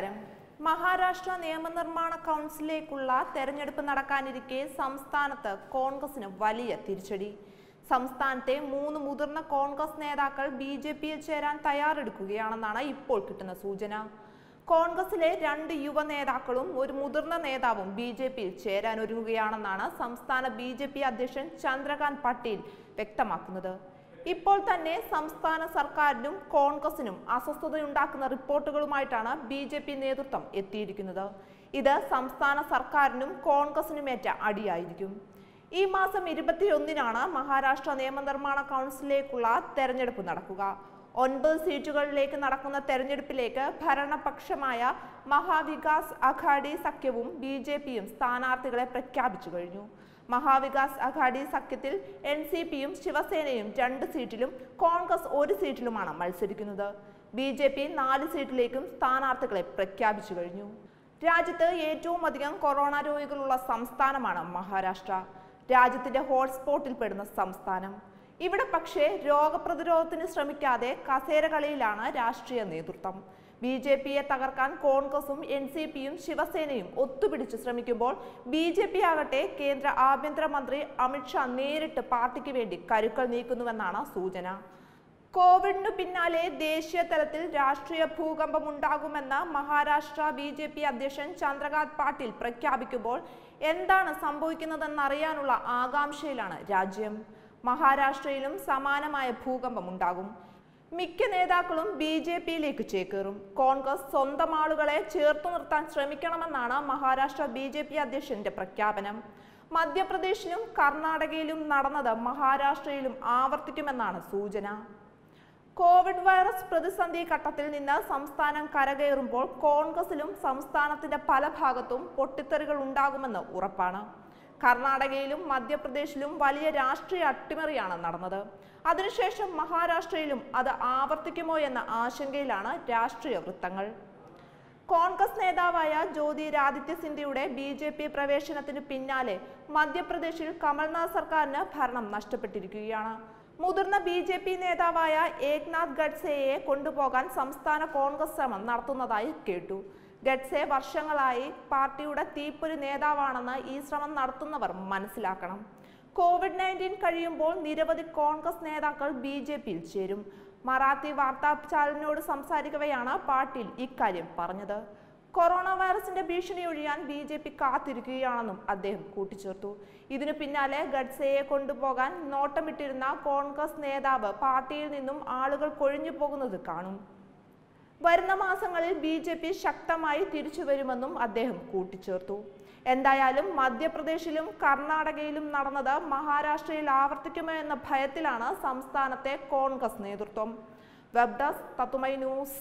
നമസ്കാരം മഹാരാഷ്ട്ര നിയമനിർമ്മാണ കൗൺസിലേക്കുള്ള തെരഞ്ഞെടുപ്പ് നടക്കാനിരിക്കെ സംസ്ഥാനത്ത് കോൺഗ്രസിന് വലിയ തിരിച്ചടി. സംസ്ഥാനത്തെ മൂന്ന് മുതിർന്ന കോൺഗ്രസ് നേതാക്കൾ ബി ജെ പിയിൽ ചേരാൻ തയ്യാറെടുക്കുകയാണെന്നാണ് ഇപ്പോൾ കിട്ടുന്ന സൂചന. കോൺഗ്രസിലെ രണ്ട് യുവ നേതാക്കളും ഒരു മുതിർന്ന നേതാവും ബി ജെ പിയിൽ ചേരാൻ ഒരുങ്ങുകയാണെന്നാണ് സംസ്ഥാന ബി ജെ പി അധ്യക്ഷൻ ചന്ദ്രകാന്ത് പട്ടേൽ വ്യക്തമാക്കുന്നത്. ഇപ്പോൾ തന്നെ സംസ്ഥാന സർക്കാരിനും കോൺഗ്രസിനും അസ്വസ്ഥതയുണ്ടാക്കുന്ന റിപ്പോർട്ടുകളുമായിട്ടാണ് ബി ജെ പി നേതൃത്വം എത്തിയിരിക്കുന്നത്. ഇത് സംസ്ഥാന സർക്കാരിനും കോൺഗ്രസിനുമേറ്റ അടിയായിരിക്കും. ഈ മാസം ഇരുപത്തിയൊന്നിനാണ് മഹാരാഷ്ട്ര നിയമനിർമ്മാണ കൗൺസിലേക്കുള്ള തെരഞ്ഞെടുപ്പ് നടക്കുക. ഒൻപത് സീറ്റുകളിലേക്ക് നടക്കുന്ന തെരഞ്ഞെടുപ്പിലേക്ക് ഭരണപക്ഷമായ മഹാവികാസ് അഘാഡി സഖ്യവും ബി ജെ പിയും സ്ഥാനാർത്ഥികളെ പ്രഖ്യാപിച്ചു കഴിഞ്ഞു. മഹാവികാസ് അഘാഡി സഖ്യത്തിൽ എൻ സി പിയും ശിവസേനയും രണ്ട് സീറ്റിലും കോൺഗ്രസ് ഒരു സീറ്റിലുമാണ് മത്സരിക്കുന്നത്. ബി ജെ പി നാല് സീറ്റിലേക്കും സ്ഥാനാർത്ഥികളെ പ്രഖ്യാപിച്ചു കഴിഞ്ഞു. രാജ്യത്ത് ഏറ്റവും അധികം കൊറോണ രോഗികളുള്ള സംസ്ഥാനമാണ് മഹാരാഷ്ട്ര. രാജ്യത്തിന്റെ ഹോട്ട്സ്പോട്ടിൽ പെടുന്ന സംസ്ഥാനം. ഇവിടെ പക്ഷേ രോഗപ്രതിരോധത്തിന് ശ്രമിക്കാതെ കസേരകളിയിലാണ് രാഷ്ട്രീയ നേതൃത്വം. ബി ജെ പിയെ തകർക്കാൻ കോൺഗ്രസും എൻ സി പിയും ശിവസേനയും ഒത്തുപിടിച്ച് ശ്രമിക്കുമ്പോൾ ബി ജെ പി ആകട്ടെ കേന്ദ്ര ആഭ്യന്തരമന്ത്രി അമിത്ഷാ നേരിട്ട് പാർട്ടിക്ക് വേണ്ടി കരുക്കൾ നീക്കുന്നുവെന്നാണ് സൂചന. കോവിഡിനു പിന്നാലെ ദേശീയ തലത്തിൽ രാഷ്ട്രീയ ഭൂകമ്പം ഉണ്ടാകുമെന്ന് മഹാരാഷ്ട്ര ബി ജെ പി അധ്യക്ഷൻ ചന്ദ്രകാന്ത് പാട്ടീൽ പ്രഖ്യാപിക്കുമ്പോൾ എന്താണ് സംഭവിക്കുന്നതെന്നറിയാനുള്ള ആകാംക്ഷയിലാണ് രാജ്യം. മഹാരാഷ്ട്രയിലും സമാനമായ ഭൂകമ്പം ഉണ്ടാകും. മിക്ക നേതാക്കളും ബി ജെ പിയിലേക്ക് ചേക്കേറും. കോൺഗ്രസ് സ്വന്തം ആളുകളെ ചേർത്തു നിർത്താൻ ശ്രമിക്കണമെന്നാണ് മഹാരാഷ്ട്ര ബി ജെ പി അധ്യക്ഷന്റെ പ്രഖ്യാപനം. മധ്യപ്രദേശിലും കർണാടകയിലും നടന്നത് മഹാരാഷ്ട്രയിലും ആവർത്തിക്കുമെന്നാണ് സൂചന. കോവിഡ് വൈറസ് പ്രതിസന്ധി ഘട്ടത്തിൽ നിന്ന് സംസ്ഥാനം കരകയറുമ്പോൾ കോൺഗ്രസിലും സംസ്ഥാനത്തിന്റെ പല ഭാഗത്തും പൊട്ടിത്തെറികൾ ഉണ്ടാകുമെന്ന് ഉറപ്പാണ്. കർണാടകയിലും മധ്യപ്രദേശിലും വലിയ രാഷ്ട്രീയ അട്ടിമറിയാണ് നടന്നത്. അതിനുശേഷം മഹാരാഷ്ട്രയിലും അത് ആവർത്തിക്കുമോ എന്ന ആശങ്കയിലാണ് രാഷ്ട്രീയ വൃത്തങ്ങൾ. കോൺഗ്രസ് നേതാവായ ജ്യോതിരാദിത്യ സിന്ധ്യയുടെ ബി ജെ പി പ്രവേശനത്തിന് പിന്നാലെ മധ്യപ്രദേശിൽ കമൽനാഥ് സർക്കാരിന് ഭരണം നഷ്ടപ്പെട്ടിരിക്കുകയാണ്. മുതിർന്ന ബി ജെ പി നേതാവായ ഏക്നാഥ് ഗഡ്സെയെ കൊണ്ടുപോകാൻ സംസ്ഥാന കോൺഗ്രസ് ശ്രമം നടത്തുന്നതായി കേട്ടു. ഗഡ്സെ വർഷങ്ങളായി പാർട്ടിയുടെ തീപ്പൊരു നേതാവാണെന്ന് ഈ ശ്രമം നടത്തുന്നവർ മനസ്സിലാക്കണം. കോവിഡ് നയന്റീൻ കഴിയുമ്പോൾ നിരവധി കോൺഗ്രസ് നേതാക്കൾ ബി ജെ പിയിൽ ചേരും. മറാത്തി വാർത്താ ചാനലിനോട് സംസാരിക്കവെയാണ് പാട്ടീൽ ഇക്കാര്യം പറഞ്ഞത്. കൊറോണ വൈറസിന്റെ ഭീഷണി ഒഴിയാൻ ബി ജെ പി കാത്തിരിക്കുകയാണെന്നും അദ്ദേഹം കൂട്ടിച്ചേർത്തു. ഇതിനു പിന്നാലെ ഗഡ്സയെ കൊണ്ടുപോകാൻ നോട്ടമിട്ടിരുന്ന കോൺഗ്രസ് നേതാവ് പാർട്ടിയിൽ നിന്നും ആളുകൾ കൊഴിഞ്ഞു പോകുന്നത് കാണും. വരുന്ന മാസങ്ങളിൽ ബി ജെ പി ശക്തമായി തിരിച്ചുവരുമെന്നും അദ്ദേഹം കൂട്ടിച്ചേർത്തു. എന്തായാലും മധ്യപ്രദേശിലും കർണാടകയിലും നടന്നത് മഹാരാഷ്ട്രയിൽ ആവർത്തിക്കുമോ എന്ന ഭയത്തിലാണ് സംസ്ഥാനത്തെ കോൺഗ്രസ് നേതൃത്വം. വെബ് ഡെസ്ക് തത്തുമൈ ന്യൂസ്.